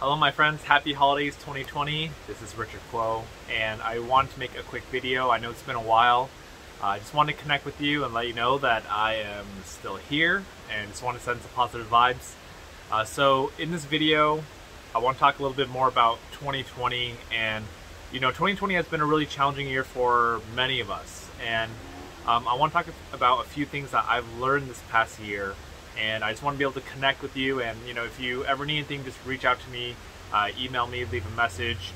Hello my friends, happy holidays 2020. This is Richard Kuo and I wanted to make a quick video. I know it's been a while. Uh, I just wanted to connect with you and let you know that I am still here and just want to send some positive vibes. Uh, so in this video, I want to talk a little bit more about 2020 and you know 2020 has been a really challenging year for many of us and um, I want to talk about a few things that I've learned this past year and I just want to be able to connect with you. And you know, if you ever need anything, just reach out to me, uh, email me, leave a message,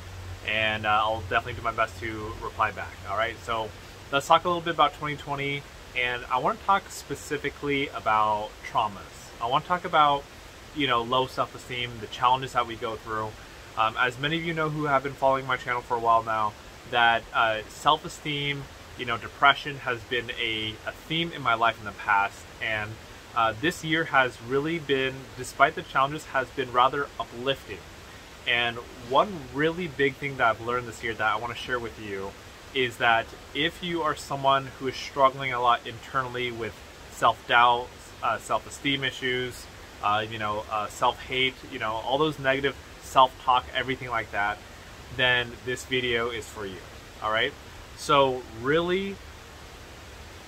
and uh, I'll definitely do my best to reply back. All right, so let's talk a little bit about 2020, and I want to talk specifically about traumas. I want to talk about you know low self-esteem, the challenges that we go through. Um, as many of you know who have been following my channel for a while now, that uh, self-esteem, you know, depression has been a, a theme in my life in the past, and uh, this year has really been, despite the challenges, has been rather uplifting. And one really big thing that I've learned this year that I want to share with you is that if you are someone who is struggling a lot internally with self-doubt, uh, self-esteem issues, uh, you know, uh, self-hate, you know, all those negative self-talk, everything like that, then this video is for you. All right. So really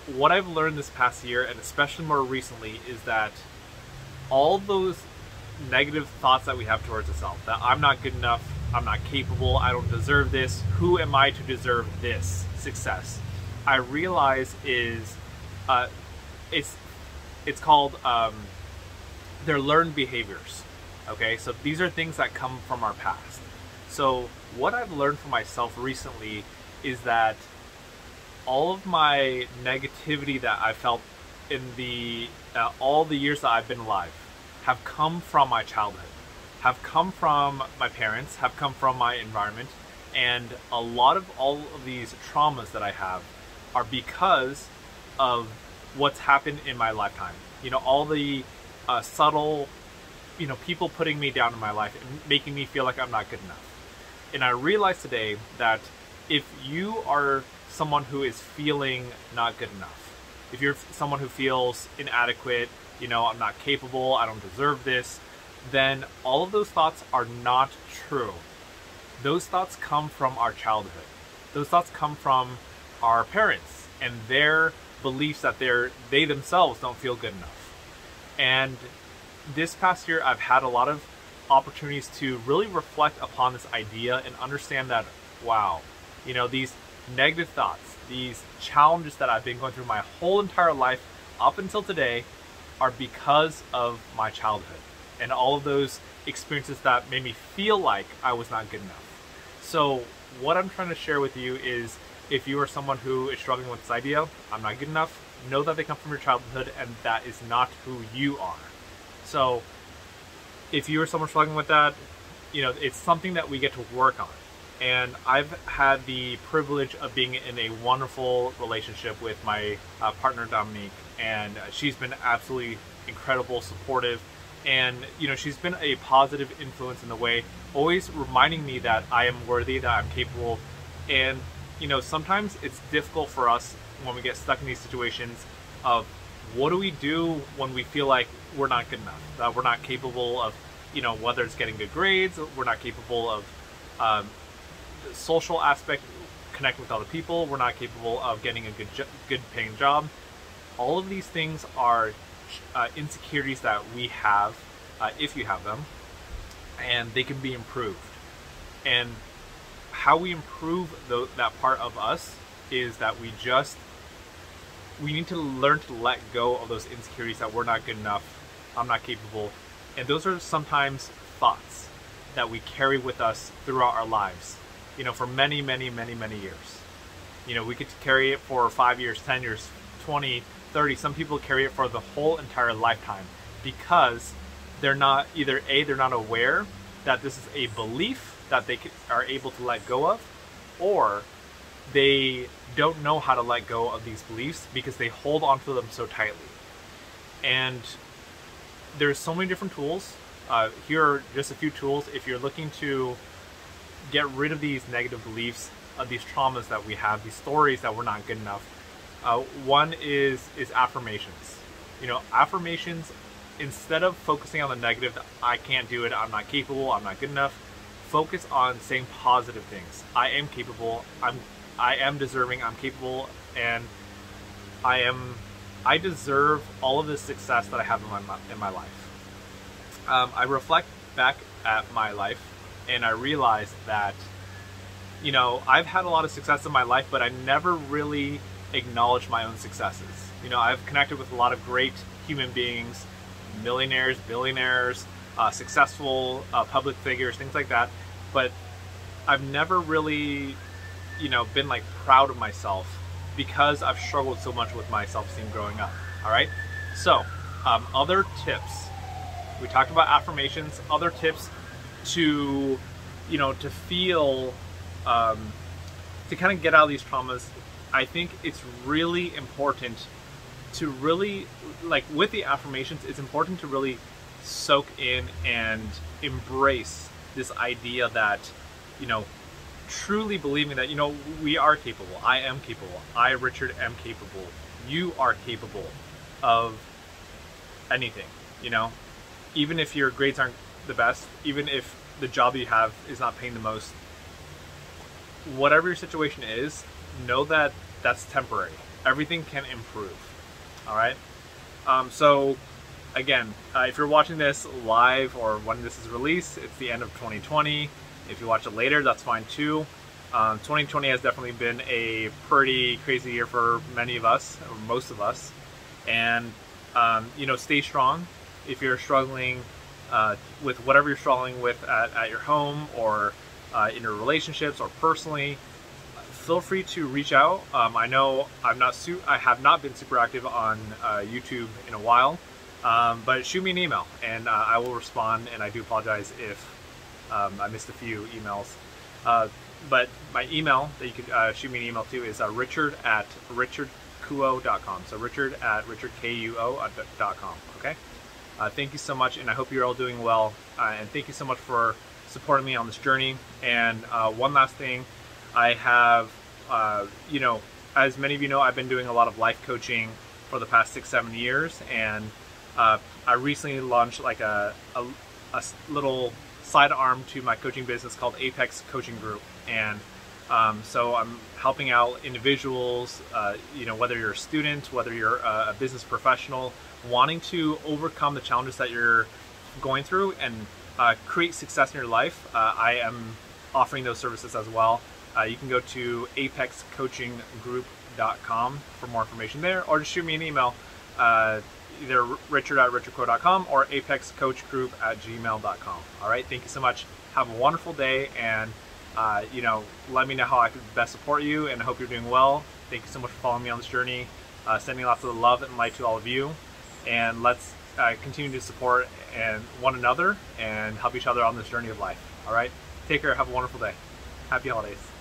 what I've learned this past year, and especially more recently, is that all those negative thoughts that we have towards ourselves that I'm not good enough, I'm not capable, I don't deserve this, who am I to deserve this success? I realize is uh, it's it's called um, they're learned behaviors. Okay, so these are things that come from our past. So what I've learned for myself recently is that all of my negativity that I felt in the uh, all the years that I've been alive have come from my childhood, have come from my parents, have come from my environment, and a lot of all of these traumas that I have are because of what's happened in my lifetime. You know, all the uh, subtle, you know, people putting me down in my life and making me feel like I'm not good enough. And I realized today that if you are someone who is feeling not good enough. If you're someone who feels inadequate, you know, I'm not capable, I don't deserve this, then all of those thoughts are not true. Those thoughts come from our childhood. Those thoughts come from our parents and their beliefs that they're they themselves don't feel good enough. And this past year I've had a lot of opportunities to really reflect upon this idea and understand that wow, you know, these negative thoughts, these challenges that I've been going through my whole entire life up until today are because of my childhood and all of those experiences that made me feel like I was not good enough. So what I'm trying to share with you is if you are someone who is struggling with this idea, I'm not good enough, know that they come from your childhood and that is not who you are. So if you are someone struggling with that, you know, it's something that we get to work on and I've had the privilege of being in a wonderful relationship with my uh, partner Dominique, and she's been absolutely incredible, supportive, and you know she's been a positive influence in the way, always reminding me that I am worthy, that I'm capable, and you know sometimes it's difficult for us when we get stuck in these situations of what do we do when we feel like we're not good enough, that we're not capable of, you know, whether it's getting good grades, we're not capable of um, social aspect, connect with other people. We're not capable of getting a good, good paying job. All of these things are uh, insecurities that we have, uh, if you have them, and they can be improved. And how we improve the, that part of us is that we just we need to learn to let go of those insecurities that we're not good enough, I'm not capable, and those are sometimes thoughts that we carry with us throughout our lives you know, for many, many, many, many years. You know, we could carry it for five years, 10 years, 20, 30. Some people carry it for the whole entire lifetime because they're not either A, they're not aware that this is a belief that they are able to let go of, or they don't know how to let go of these beliefs because they hold on to them so tightly. And there's so many different tools. Uh, here are just a few tools if you're looking to get rid of these negative beliefs, of these traumas that we have, these stories that we're not good enough. Uh, one is is affirmations. You know, affirmations instead of focusing on the negative, I can't do it, I'm not capable, I'm not good enough, focus on saying positive things. I am capable, I'm I am deserving, I'm capable, and I am I deserve all of the success that I have in my in my life. Um, I reflect back at my life, and I realized that you know I've had a lot of success in my life, but I never really acknowledged my own successes. You know, I've connected with a lot of great human beings, millionaires, billionaires, uh, successful uh, public figures, things like that. But I've never really, you know, been like proud of myself because I've struggled so much with my self-esteem growing up. All right. So, um, other tips. We talked about affirmations. Other tips to, you know, to feel, um, to kind of get out of these traumas. I think it's really important to really like with the affirmations. It's important to really soak in and embrace this idea that, you know, truly believing that, you know, we are capable. I am capable. I, Richard, am capable. You are capable of anything, you know? Even if your grades aren't the best, even if the job you have is not paying the most, whatever your situation is, know that that's temporary. Everything can improve. All right? Um, so, again, uh, if you're watching this live or when this is released, it's the end of 2020. If you watch it later, that's fine too. Um, 2020 has definitely been a pretty crazy year for many of us, or most of us. And, um, you know, stay strong. If you're struggling uh, with whatever you're struggling with at, at your home or uh, in your relationships or personally, feel free to reach out. Um, I know I'm not su- I have not been super active on uh, YouTube in a while, um, but shoot me an email and uh, I will respond. And I do apologize if um, I missed a few emails. Uh, but my email that you could uh, shoot me an email to is richard at richardkuo.com. So richard at richardkuo.com. Okay? Uh, thank you so much, and I hope you're all doing well. Uh, and thank you so much for supporting me on this journey. And uh, one last thing, I have, uh, you know, as many of you know, I've been doing a lot of life coaching for the past six, seven years, and I recently launched like a, a, a little sidearm to my coaching business called Apex Coaching Group, and um, so I'm helping out individuals, uh, you know, whether you're a student, whether you're a business professional, wanting to overcome the challenges that you're going through and uh, create success in your life. Uh, I am offering those services as well. Uh, you can go to apexcoachinggroup.com for more information there, or just shoot me an email uh, either richard at richardkuo.com or apexcoachgroup at gmail.com. All right, thank you so much. Have a wonderful day, and uh, you know, let me know how I can best support you, and I hope you're doing well. Thank you so much for following me on this journey. Uh, sending lots of love and light to all of you, and let's uh, continue to support and one another and help each other on this journey of life. All right, take care. Have a wonderful day. Happy holidays.